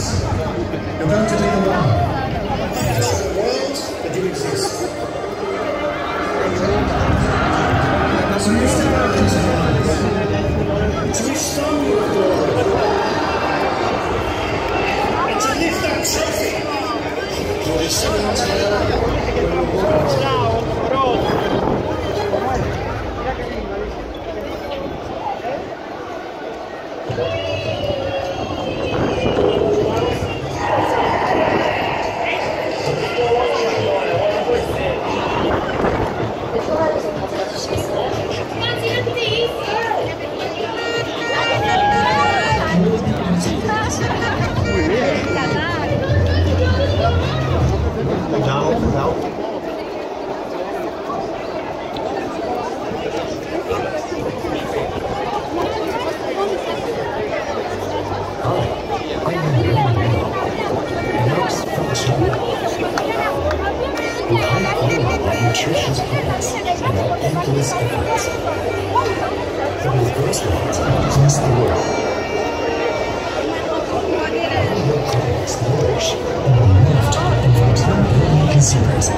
this. You're going to be the one. To show the world that you exist. It's so you step out into the light. To restore your glory. And to lift that trophy. To the seven tail McDonald's nutritious products and our endless efforts. And with those lines, the world. Your products nourish and will lift from consumers